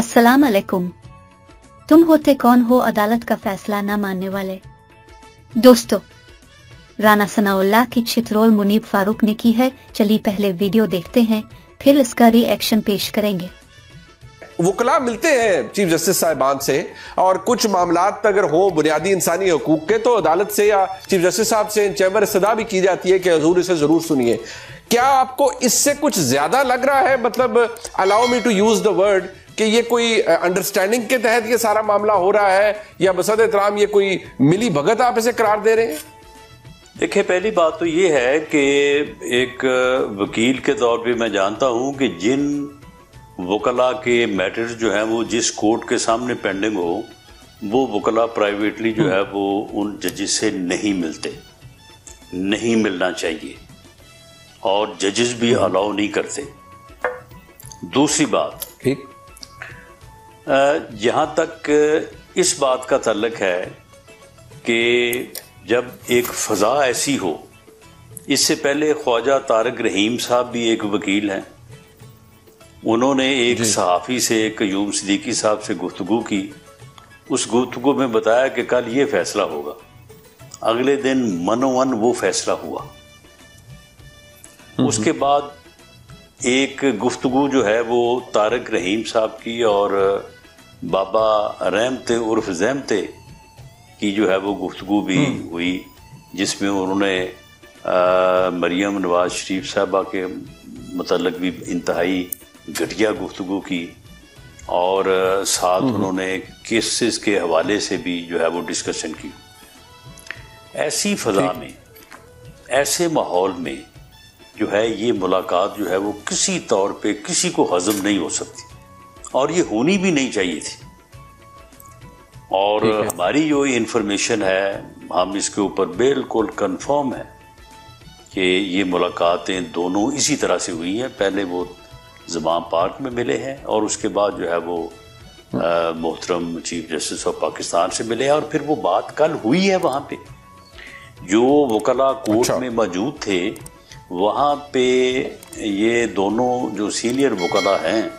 अस्सलाम अलैकुम तुम होते कौन हो अदालत का फैसला न मानने वाले? दोस्तों, राना सनाउल्लाह की चित्रोल मुनीब फारूक ने की है। चलिए पहले वीडियो देखते हैं, फिर इसका रिएक्शन पेश करेंगे। वकला मिलते हैं, चीफ जस्टिस साहिबान से। और कुछ मामला अगर हो बुनियादी इंसानी हकूक के तो अदालत से या चीफ जस्टिस साहब से चैम्बर सदा भी की जाती है कि हजूर इसे ज़रूर सुनिए। क्या आपको इससे कुछ ज़्यादा लग रहा है? मतलब allow me to use the word कि ये कोई अंडरस्टैंडिंग के तहत ये सारा मामला हो रहा है या बसद एहतराम ये कोई मिली भगत आप इसे करार दे रहे हैं? देखिए पहली बात तो ये है कि एक वकील के तौर पे मैं जानता हूँ कि जिन वकला के मैटर्स जो हैं वो जिस कोर्ट के सामने पेंडिंग हो वो वकला प्राइवेटली जो है वो उन जजेस से नहीं मिलते। नहीं मिलना चाहिए। और जजेस भी अलाउ नहीं करते। दूसरी बात ठीक। जहाँ तक इस बात का तल्लक है कि जब एक फ़ज़ा ऐसी हो इससे पहले ख्वाजा तारक रहीम साहब भी एक वकील हैं। उन्होंने एक सहाफ़ी से कयूम सदीकी साहब से गुफ्तगु की। उस गुफ्तु में बताया कि कल ये फैसला होगा। अगले दिन मनोवन वो फैसला हुआ। उसके बाद एक गुफ्तगु जो है वो तारक रहीम साहब की और बाबा रहमते उर्फ़ जहमते की जो है वो गुफ्तगु भी हुई जिसमें उन्होंने मरियम नवाज़ शरीफ साहबा के मतलब भी इंतहाई घटिया गुफ्तगु की और साथ उन्होंने केसेस के हवाले से भी जो है वो डिस्कशन की। ऐसी फजा में ऐसे माहौल में जो है ये मुलाकात जो है वो किसी तौर पे किसी को हजम नहीं हो सकती। और ये होनी भी नहीं चाहिए थी। और हमारी जो इंफॉर्मेशन है हम इसके ऊपर बिल्कुल कंफर्म है कि ये मुलाकातें दोनों इसी तरह से हुई हैं। पहले वो जमाम पार्क में मिले हैं और उसके बाद जो है वो मोहतरम चीफ जस्टिस ऑफ़ पाकिस्तान से मिले हैं और फिर वो बात कल हुई है वहाँ पे। जो वकला कोर्ट अच्छा। में मौजूद थे वहाँ पे ये दोनों जो सीनियर वकला हैं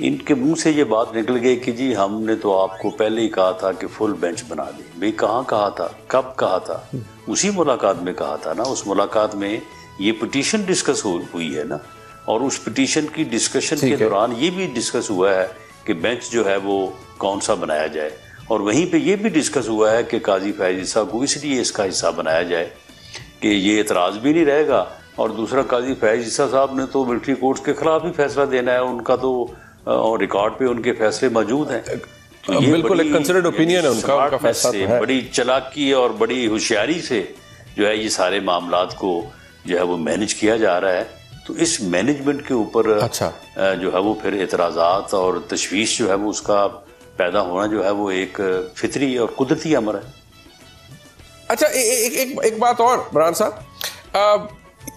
इनके मुँह से ये बात निकल गई कि जी हमने तो आपको पहले ही कहा था कि फुल बेंच बना दी। भाई कहाँ कहा था? कब कहा था? उसी मुलाकात में कहा था ना? उस मुलाकात में ये पिटीशन डिस्कस हुई है ना? और उस पिटीशन की डिस्कशन के दौरान ये भी डिस्कस हुआ है कि बेंच जो है वो कौन सा बनाया जाए। और वहीं पे ये भी डिस्कस हुआ है कि काजी फैजी साहब को इसलिए इसका हिस्सा बनाया जाए कि ये एतराज़ भी नहीं रहेगा। और दूसरा काजी फैज ईसा साहब ने तो मिलिट्री कोर्ट्स के खिलाफ ही फैसला देना है। उनका तो और रिकॉर्ड पे उनके फैसले मौजूद हैं। तो ये बिल्कुल एक कंसिडर्ड ओपिनियन है उनका उनका फैसला तो है। बड़ी चलाकी और बड़ी होशियारी से जो है ये सारे मामला को जो है वो मैनेज किया जा रहा है। तो इस मैनेजमेंट के ऊपर अच्छा। जो है वो फिर एतराज़ात और तशवीश जो है वो उसका पैदा होना जो है वो एक फितरी और कुदरती अमर है। अच्छा ए, ए, एक, एक, बात और बरान साहब।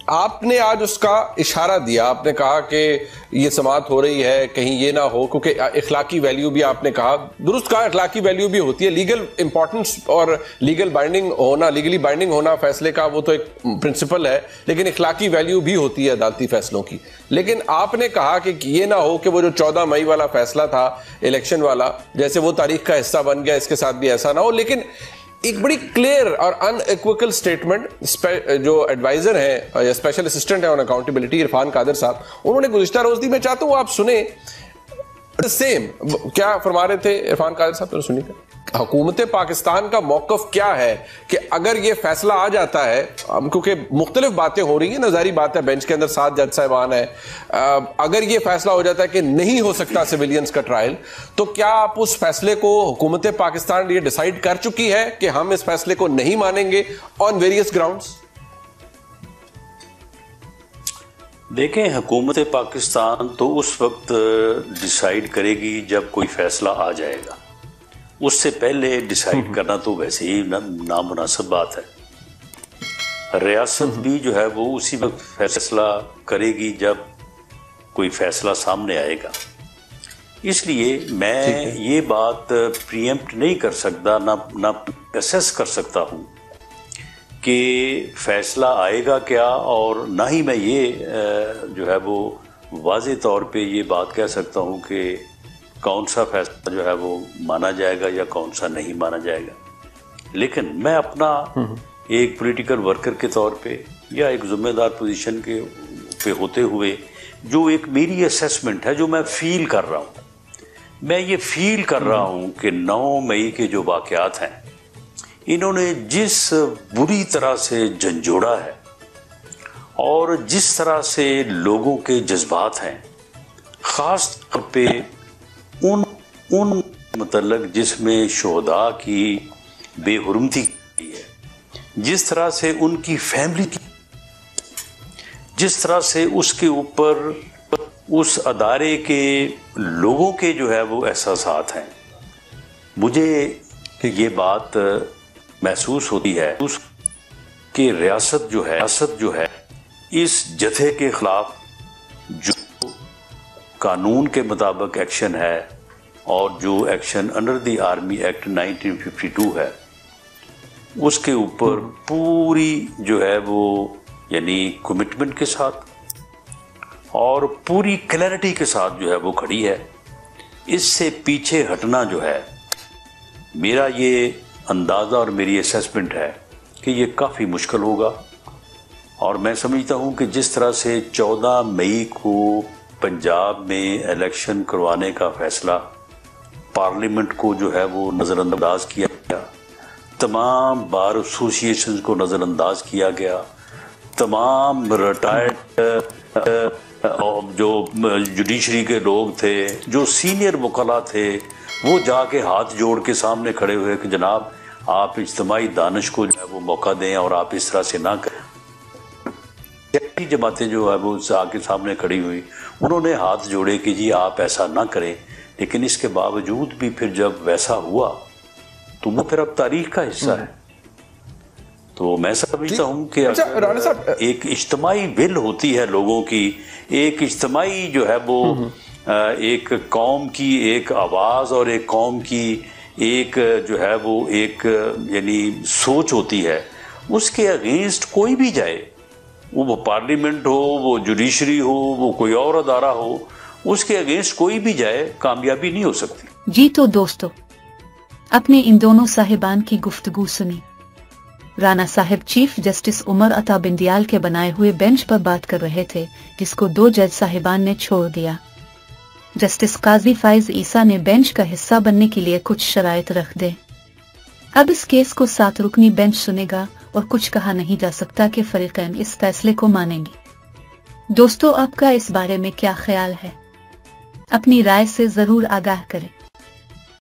आपने आज उसका इशारा दिया आपने कहा कि ये समात हो रही है कहीं ये ना हो क्योंकि इखलाकी वैल्यू भी आपने कहा। दुरुस्त कहा इखलाकी वैल्यू भी होती है। लीगल इंपॉर्टेंस और लीगल बाइंडिंग होना लीगली बाइंडिंग होना फैसले का वो तो एक प्रिंसिपल है लेकिन इखलाकी वैल्यू भी होती है अदालती फैसलों की। लेकिन आपने कहा कि ये ना हो कि वो जो चौदह मई वाला फैसला था इलेक्शन वाला जैसे वो तारीख का हिस्सा बन गया इसके साथ भी ऐसा ना हो लेकिन एक बड़ी क्लियर और अनइक्विकल स्टेटमेंट जो एडवाइजर है, या स्पेशल असिस्टेंट है ऑन अकाउंटेबिलिटी इरफान कादर साहब, उन्होंने गुजशत रोज दी। मैं चाहता हूँ आप सुने सेम क्या फरमा रहे थे इरफान कादर साहब? तो सुनिए हुकूमत पाकिस्तान का मौकफ क्या है कि अगर ये फैसला आ जाता है क्योंकि मुख्तलिफ़ बातें हो रही हैं, नजारी बात है, बेंच के अंदर सात जज साहबान है अगर ये फैसला हो जाता है कि नहीं हो सकता सिविलियंस का ट्रायल तो क्या आप उस फैसले को हुकूमत पाकिस्तान ये डिसाइड कर चुकी है कि हम इस फैसले को नहीं मानेंगे ऑन वेरियस ग्राउंड्स देखें हुकूमत पाकिस्तान तो उस वक्त डिसाइड करेगी जब कोई फैसला आ जाएगा। उससे पहले डिसाइड हम्म। करना तो वैसे ही नामुनासिब बात है। रियासत हम्म। भी जो है वो उसी वक्त फैसला करेगी जब कोई फैसला सामने आएगा। इसलिए मैं ये बात प्रियम्प्ट नहीं कर सकता ना ना असेस कर सकता हूँ। कि फैसला आएगा क्या? और ना ही मैं ये जो है वो वाज तौर पे ये बात कह सकता हूँ कि कौन सा फैसला जो है वो माना जाएगा या कौन सा नहीं माना जाएगा। लेकिन मैं अपना एक पॉलिटिकल वर्कर के तौर पे या एक जिम्मेदार पोजीशन के पे होते हुए जो एक मेरी असेसमेंट है जो मैं फील कर रहा हूँ। मैं ये फील कर रहा हूँ कि 9 मई के जो वाकयात हैं इन्होंने जिस बुरी तरह से झंझोड़ा है और जिस तरह से लोगों के जज्बात हैं, ख़ास तौर पे उन उन मतलब जिसमें शोदा की बेहरमती की है, जिस तरह से उनकी फैमिली की, जिस तरह से उसके ऊपर, उस अदारे के लोगों के जो है वो एहसास हैं। मुझे ये बात महसूस होती है। उस कि रियासत जो है रियासत जो है इस जथे के खिलाफ जो कानून के मुताबिक एक्शन है और जो action under the army act 1952 है उसके ऊपर पूरी जो है वो यानी कमिटमेंट के साथ और पूरी क्लैरिटी के साथ जो है वो खड़ी है। इससे पीछे हटना जो है मेरा ये अंदाज़ा और मेरी असेसमेंट है कि ये काफ़ी मुश्किल होगा। और मैं समझता हूँ कि जिस तरह से 14 मई को पंजाब में इलेक्शन करवाने का फैसला पार्लियामेंट को जो है वो नज़रअंदाज किया गया। तमाम बार एसोसिएशन को नज़रअंदाज किया गया। तमाम रिटायर्ड जो जुडिशरी के लोग थे, जो सीनियर वकला थे, वो जाके हाथ जोड़ के सामने खड़े हुए कि जनाब आप इज्तमाही दानश को जो है वो मौका दें और आप इस तरह से ना करें। जमातें जो है वो आके सामने खड़ी हुई उन्होंने हाथ जोड़े कि जी आप ऐसा ना करें लेकिन इसके बावजूद भी फिर जब वैसा हुआ तो वो फिर अब तारीख का हिस्सा है। तो मैं समझता हूँ कि अच्छा, एक इज्तमाही विल होती है लोगों की एक इज्तमाही जो है वो एक कौम की एक आवाज़ और एक कौम की एक जो है वो एक, यानी सोच होती है, उसके अगेंस्ट कोई भी जाए, वो वो पार्लियामेंट हो, वो जुडिशरी हो, वो कोई और अदारा हो, उसके अगेंस्ट कोई भी जाए, कामयाबी नहीं हो सकती। जी तो दोस्तों, अपने इन दोनों साहिबान की गुफ्तगु सुनी राणा साहब चीफ जस्टिस उमर अता बिंदियाल के बनाए हुए बेंच पर बात कर रहे थे, जिसको दो जज साहिबान ने छोड़ दिया। जस्टिस काजी फाइज ईसा ने बेंच का हिस्सा बनने के लिए कुछ शराय रख दे। अब इस केस को सात रुकनी बेंच सुनेगा और कुछ कहा नहीं जा सकता कि फरीकैन इस फैसले को मानेंगे। दोस्तों, आपका इस बारे में क्या ख्याल है? अपनी राय से ज़रूर आगाह करें।